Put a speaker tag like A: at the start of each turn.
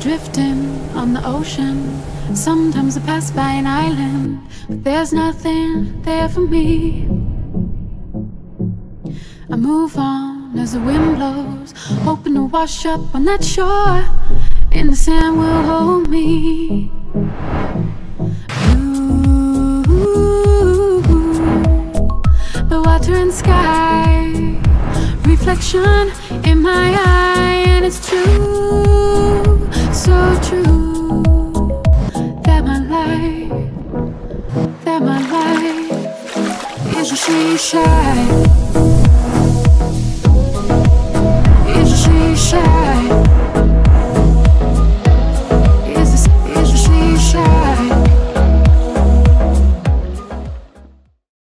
A: drifting on the ocean. Sometimes I pass by an island, but there's nothing there for me. I move on as the wind blows, hoping to wash up on that shore, and the sand will hold me. Ooh, the water and sky, reflection in my eye, my life is a street shy.